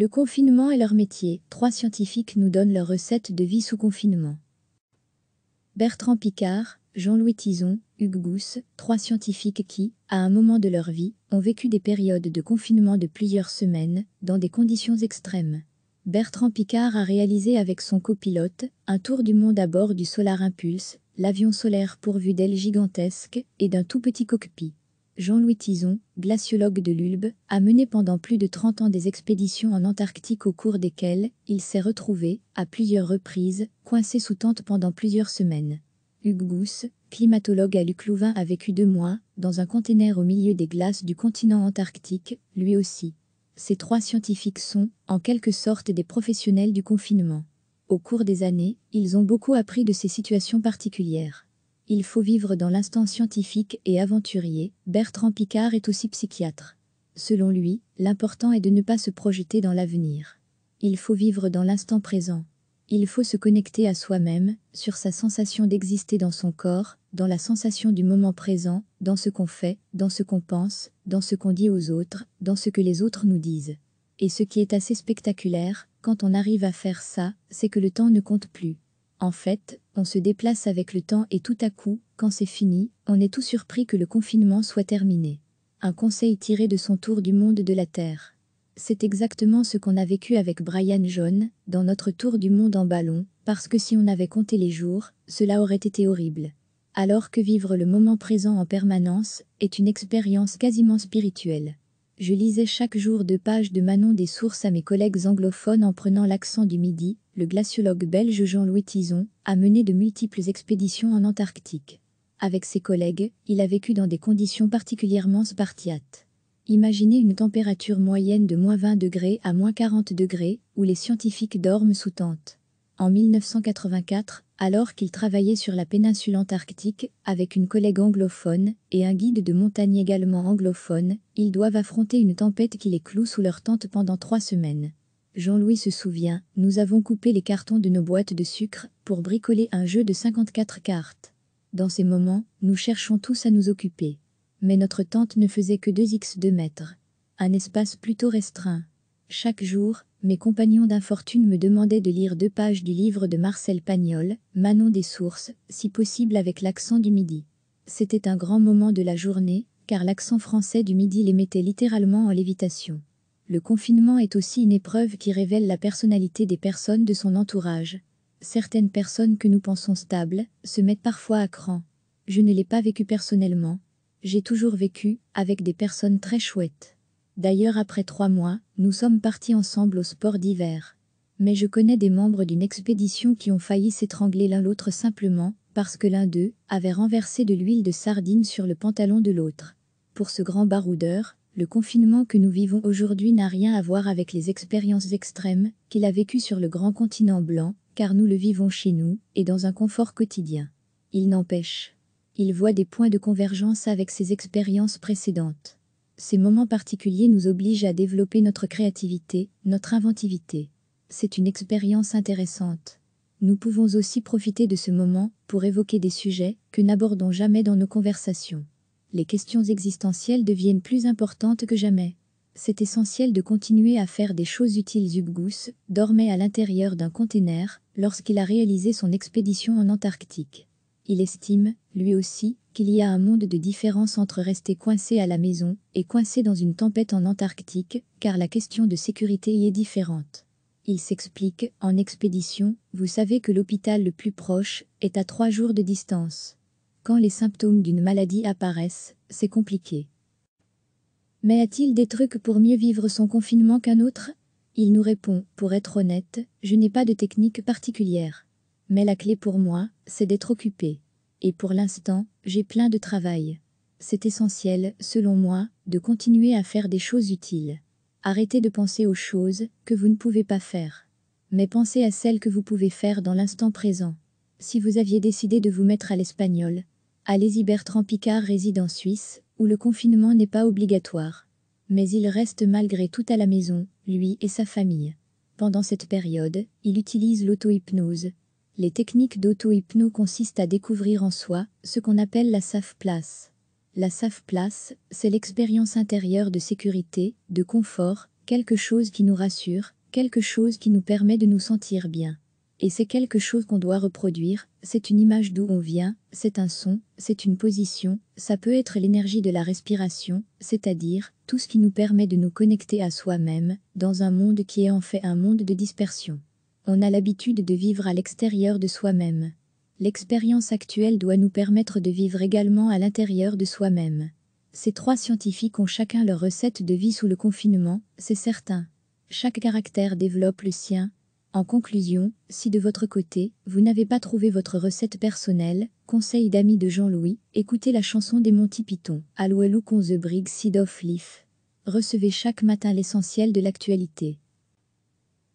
Le confinement est leur métier. Trois scientifiques nous donnent leur recette de vie sous confinement. Bertrand Picard, Jean-Louis Tison, Hugues Gousse, trois scientifiques qui, à un moment de leur vie, ont vécu des périodes de confinement de plusieurs semaines, dans des conditions extrêmes. Bertrand Picard a réalisé avec son copilote un tour du monde à bord du Solar Impulse, l'avion solaire pourvu d'ailes gigantesques et d'un tout petit cockpit. Jean-Louis Tison, glaciologue de l'Ulbe, a mené pendant plus de 30 ans des expéditions en Antarctique au cours desquelles il s'est retrouvé, à plusieurs reprises, coincé sous tente pendant plusieurs semaines. Hugues Gousse, climatologue à Luc Louvain a vécu deux mois, dans un conteneur au milieu des glaces du continent antarctique, lui aussi. Ces trois scientifiques sont, en quelque sorte, des professionnels du confinement. Au cours des années, ils ont beaucoup appris de ces situations particulières. Il faut vivre dans l'instant scientifique et aventurier, Bertrand Picard est aussi psychiatre. Selon lui, l'important est de ne pas se projeter dans l'avenir. Il faut vivre dans l'instant présent, il faut se connecter à soi-même, sur sa sensation d'exister dans son corps, dans la sensation du moment présent, dans ce qu'on fait, dans ce qu'on pense, dans ce qu'on dit aux autres, dans ce que les autres nous disent. Et ce qui est assez spectaculaire, quand on arrive à faire ça, c'est que le temps ne compte plus. En fait, on se déplace avec le temps et tout à coup, quand c'est fini, on est tout surpris que le confinement soit terminé. Un conseil tiré de son tour du monde de la Terre. C'est exactement ce qu'on a vécu avec Brian John, dans notre tour du monde en ballon, parce que si on avait compté les jours, cela aurait été horrible. Alors que vivre le moment présent en permanence est une expérience quasiment spirituelle. Je lisais chaque jour deux pages de Manon des sources à mes collègues anglophones en prenant l'accent du midi, le glaciologue belge Jean-Louis Tison a mené de multiples expéditions en Antarctique. Avec ses collègues, il a vécu dans des conditions particulièrement spartiates. Imaginez une température moyenne de moins 20 degrés à moins 40 degrés, où les scientifiques dorment sous tente. En 1984, alors qu'il travaillait sur la péninsule antarctique, avec une collègue anglophone et un guide de montagne également anglophone, ils doivent affronter une tempête qui les cloue sous leur tente pendant trois semaines. Jean-Louis se souvient, nous avons coupé les cartons de nos boîtes de sucre pour bricoler un jeu de 54 cartes. Dans ces moments, nous cherchons tous à nous occuper mais notre tente ne faisait que 2 x 2 mètres. Un espace plutôt restreint. Chaque jour, mes compagnons d'infortune me demandaient de lire deux pages du livre de Marcel Pagnol, Manon des sources, si possible avec l'accent du midi. C'était un grand moment de la journée, car l'accent français du midi les mettait littéralement en lévitation. Le confinement est aussi une épreuve qui révèle la personnalité des personnes de son entourage. Certaines personnes que nous pensons stables se mettent parfois à cran. Je ne l'ai pas vécu personnellement, j'ai toujours vécu avec des personnes très chouettes. D'ailleurs après trois mois, nous sommes partis ensemble au sport d'hiver. Mais je connais des membres d'une expédition qui ont failli s'étrangler l'un l'autre simplement parce que l'un d'eux avait renversé de l'huile de sardine sur le pantalon de l'autre. Pour ce grand baroudeur, le confinement que nous vivons aujourd'hui n'a rien à voir avec les expériences extrêmes qu'il a vécues sur le grand continent blanc, car nous le vivons chez nous et dans un confort quotidien. Il n'empêche, il voit des points de convergence avec ses expériences précédentes. Ces moments particuliers nous obligent à développer notre créativité, notre inventivité. C'est une expérience intéressante. Nous pouvons aussi profiter de ce moment pour évoquer des sujets que n'abordons jamais dans nos conversations. Les questions existentielles deviennent plus importantes que jamais. C'est essentiel de continuer à faire des choses utiles. Zubgus dormait à l'intérieur d'un container lorsqu'il a réalisé son expédition en Antarctique. Il estime, lui aussi, qu'il y a un monde de différence entre rester coincé à la maison et coincé dans une tempête en Antarctique, car la question de sécurité y est différente. Il s'explique, en expédition, vous savez que l'hôpital le plus proche est à trois jours de distance. Quand les symptômes d'une maladie apparaissent, c'est compliqué. Mais a-t-il des trucs pour mieux vivre son confinement qu'un autre? Il nous répond, pour être honnête, je n'ai pas de technique particulière. Mais la clé pour moi, c'est d'être occupé. Et pour l'instant, j'ai plein de travail. C'est essentiel, selon moi, de continuer à faire des choses utiles. Arrêtez de penser aux choses que vous ne pouvez pas faire. Mais pensez à celles que vous pouvez faire dans l'instant présent. Si vous aviez décidé de vous mettre à l'espagnol, allez-y Bertrand Picard réside en Suisse, où le confinement n'est pas obligatoire. Mais il reste malgré tout à la maison, lui et sa famille. Pendant cette période, il utilise l'auto-hypnose, les techniques d'auto-hypno consistent à découvrir en soi ce qu'on appelle la safe place. La safe place, c'est l'expérience intérieure de sécurité, de confort, quelque chose qui nous rassure, quelque chose qui nous permet de nous sentir bien. Et c'est quelque chose qu'on doit reproduire, c'est une image d'où on vient, c'est un son, c'est une position, ça peut être l'énergie de la respiration, c'est-à-dire tout ce qui nous permet de nous connecter à soi-même, dans un monde qui est en fait un monde de dispersion. On a l'habitude de vivre à l'extérieur de soi-même. L'expérience actuelle doit nous permettre de vivre également à l'intérieur de soi-même. Ces trois scientifiques ont chacun leur recette de vie sous le confinement, c'est certain. Chaque caractère développe le sien, en conclusion, si de votre côté, vous n'avez pas trouvé votre recette personnelle, conseil d'amis de Jean-Louis, écoutez la chanson des Monty Python, Alwelu on the Leaf. Recevez chaque matin l'essentiel de l'actualité.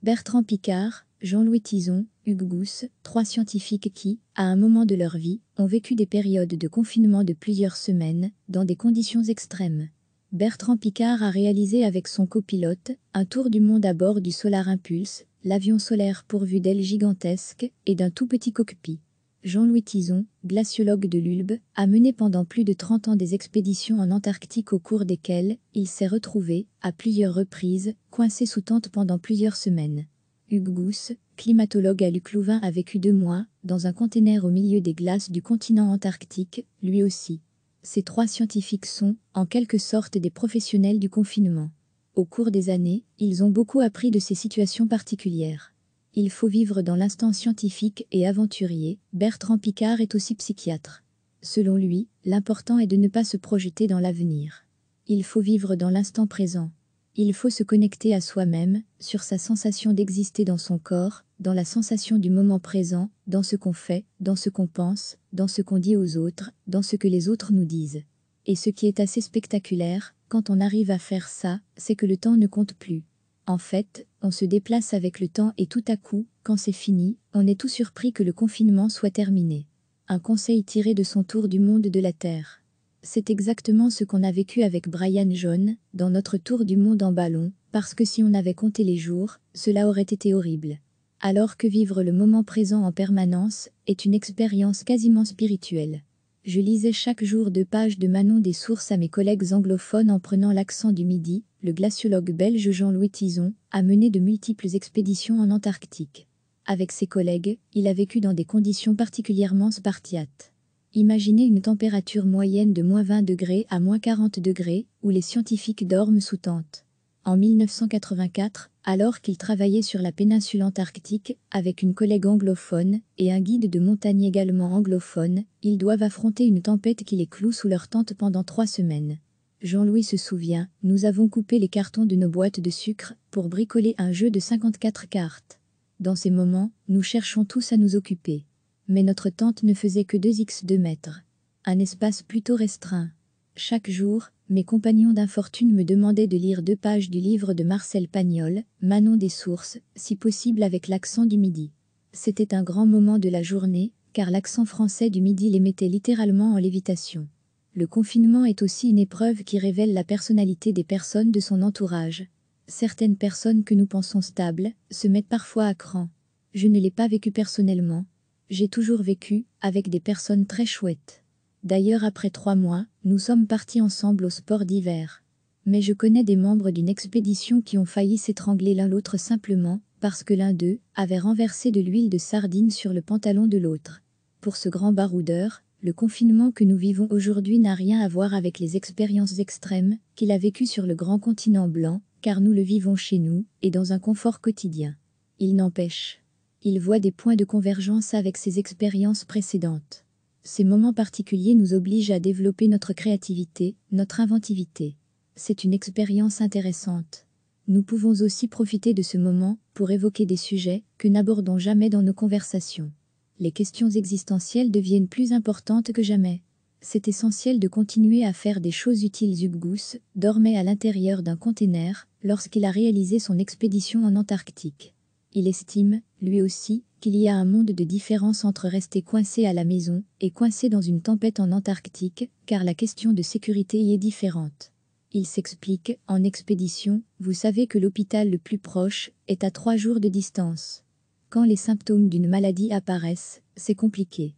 Bertrand Picard, Jean-Louis Tison, Hugues Gousse, trois scientifiques qui, à un moment de leur vie, ont vécu des périodes de confinement de plusieurs semaines, dans des conditions extrêmes. Bertrand Picard a réalisé avec son copilote un tour du monde à bord du Solar Impulse, l'avion solaire pourvu d'ailes gigantesques et d'un tout petit cockpit. Jean-Louis Tison, glaciologue de l'Ulbe, a mené pendant plus de 30 ans des expéditions en Antarctique au cours desquelles il s'est retrouvé, à plusieurs reprises, coincé sous tente pendant plusieurs semaines. Hugues Gousse, climatologue à Luc Louvain a vécu deux mois, dans un conteneur au milieu des glaces du continent antarctique, lui aussi. Ces trois scientifiques sont, en quelque sorte, des professionnels du confinement. Au cours des années, ils ont beaucoup appris de ces situations particulières. Il faut vivre dans l'instant scientifique et aventurier, Bertrand Picard est aussi psychiatre. Selon lui, l'important est de ne pas se projeter dans l'avenir. Il faut vivre dans l'instant présent. Il faut se connecter à soi-même, sur sa sensation d'exister dans son corps, dans la sensation du moment présent, dans ce qu'on fait, dans ce qu'on pense, dans ce qu'on dit aux autres, dans ce que les autres nous disent. Et ce qui est assez spectaculaire, quand on arrive à faire ça, c'est que le temps ne compte plus. En fait, on se déplace avec le temps et tout à coup, quand c'est fini, on est tout surpris que le confinement soit terminé. Un conseil tiré de son tour du monde de la Terre. C'est exactement ce qu'on a vécu avec Brian John, dans notre tour du monde en ballon, parce que si on avait compté les jours, cela aurait été horrible. Alors que vivre le moment présent en permanence est une expérience quasiment spirituelle. Je lisais chaque jour deux pages de Manon des sources à mes collègues anglophones en prenant l'accent du midi. Le glaciologue belge Jean-Louis Tison a mené de multiples expéditions en Antarctique. Avec ses collègues, il a vécu dans des conditions particulièrement spartiates. Imaginez une température moyenne de moins 20 degrés à moins 40 degrés, où les scientifiques dorment sous tente. En 1984, alors qu'il travaillait sur la péninsule antarctique avec une collègue anglophone et un guide de montagne également anglophone, ils doivent affronter une tempête qui les cloue sous leur tente pendant trois semaines. Jean-Louis se souvient, nous avons coupé les cartons de nos boîtes de sucre pour bricoler un jeu de 54 cartes. Dans ces moments, nous cherchons tous à nous occuper. Mais notre tente ne faisait que 2 x 2 mètres. Un espace plutôt restreint. Chaque jour, mes compagnons d'infortune me demandaient de lire deux pages du livre de Marcel Pagnol, Manon des sources, si possible avec l'accent du midi. C'était un grand moment de la journée, car l'accent français du midi les mettait littéralement en lévitation. Le confinement est aussi une épreuve qui révèle la personnalité des personnes de son entourage. Certaines personnes que nous pensons stables se mettent parfois à cran. Je ne l'ai pas vécu personnellement. J'ai toujours vécu avec des personnes très chouettes. D'ailleurs après trois mois, nous sommes partis ensemble au sport d'hiver. Mais je connais des membres d'une expédition qui ont failli s'étrangler l'un l'autre simplement parce que l'un d'eux avait renversé de l'huile de sardine sur le pantalon de l'autre. Pour ce grand baroudeur, le confinement que nous vivons aujourd'hui n'a rien à voir avec les expériences extrêmes qu'il a vécues sur le grand continent blanc, car nous le vivons chez nous et dans un confort quotidien. Il n'empêche. Il voit des points de convergence avec ses expériences précédentes. Ces moments particuliers nous obligent à développer notre créativité, notre inventivité. C'est une expérience intéressante. Nous pouvons aussi profiter de ce moment pour évoquer des sujets que n'abordons jamais dans nos conversations. Les questions existentielles deviennent plus importantes que jamais. C'est essentiel de continuer à faire des choses utiles. Zubgous dormait à l'intérieur d'un container lorsqu'il a réalisé son expédition en Antarctique. Il estime, lui aussi, qu'il y a un monde de différence entre rester coincé à la maison et coincé dans une tempête en Antarctique, car la question de sécurité y est différente. Il s'explique, en expédition, vous savez que l'hôpital le plus proche est à trois jours de distance. Quand les symptômes d'une maladie apparaissent, c'est compliqué.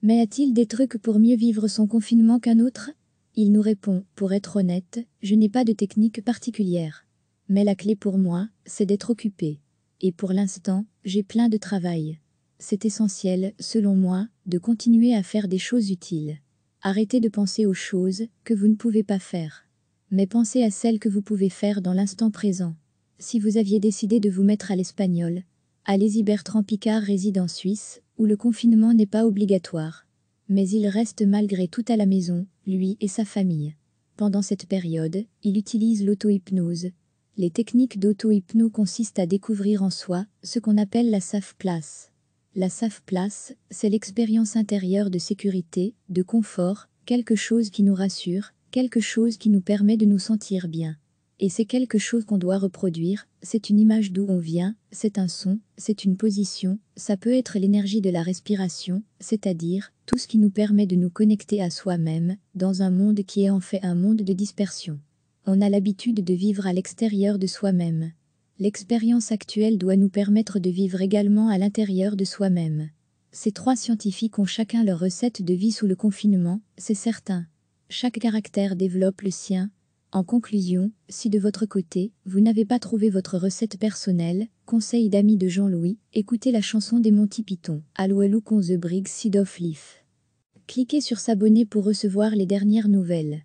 Mais a-t-il des trucs pour mieux vivre son confinement qu'un autre? Il nous répond, pour être honnête, je n'ai pas de technique particulière. Mais la clé pour moi, c'est d'être occupé. Et pour l'instant, j'ai plein de travail. C'est essentiel, selon moi, de continuer à faire des choses utiles. Arrêtez de penser aux choses que vous ne pouvez pas faire. Mais pensez à celles que vous pouvez faire dans l'instant présent. Si vous aviez décidé de vous mettre à l'espagnol, allez-y Bertrand Picard réside en Suisse, où le confinement n'est pas obligatoire. Mais il reste malgré tout à la maison, lui et sa famille. Pendant cette période, il utilise l'auto-hypnose. Les techniques d'auto-hypnose consistent à découvrir en soi ce qu'on appelle la safe place. La safe place, c'est l'expérience intérieure de sécurité, de confort, quelque chose qui nous rassure, quelque chose qui nous permet de nous sentir bien. Et c'est quelque chose qu'on doit reproduire, c'est une image d'où on vient, c'est un son, c'est une position, ça peut être l'énergie de la respiration, c'est-à-dire tout ce qui nous permet de nous connecter à soi-même, dans un monde qui est en fait un monde de dispersion. On a l'habitude de vivre à l'extérieur de soi-même. L'expérience actuelle doit nous permettre de vivre également à l'intérieur de soi-même. Ces trois scientifiques ont chacun leur recette de vie sous le confinement, c'est certain. Chaque caractère développe le sien. En conclusion, si de votre côté, vous n'avez pas trouvé votre recette personnelle, conseil d'amis de Jean-Louis, écoutez la chanson des Monty Python, Allo con the Brig Seed of Leaf. Cliquez sur s'abonner pour recevoir les dernières nouvelles.